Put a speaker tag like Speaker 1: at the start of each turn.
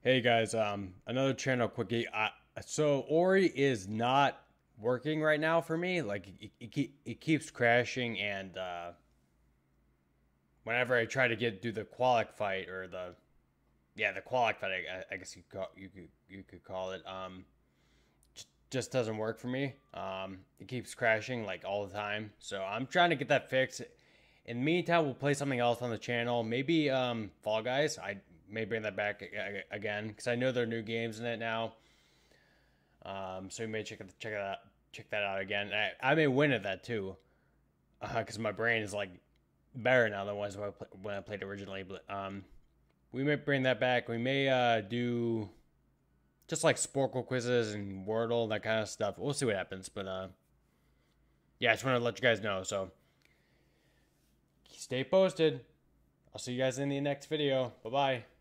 Speaker 1: Hey guys, um, another channel quickie. I, so Ori is not working right now for me. Like it, it, it keeps crashing, and uh, whenever I try to get do the Kwolok fight or the yeah the Kwolok fight, I, I guess you call, you could you could call it. Um, just doesn't work for me. Um, it keeps crashing like all the time. So I'm trying to get that fixed. In the meantime, we'll play something else on the channel. Maybe um, Fall Guys. I may bring that back again because I know there are new games in it now. Um, so you may check check that out, check that out again. I, I may win at that too, because uh, my brain is like better now than it was when I, play, when I played originally. But um, we may bring that back. We may uh, do just like Sporcle quizzes and Wordle that kind of stuff. We'll see what happens. But uh, yeah, I just want to let you guys know. So stay posted. I'll see you guys in the next video. Bye bye.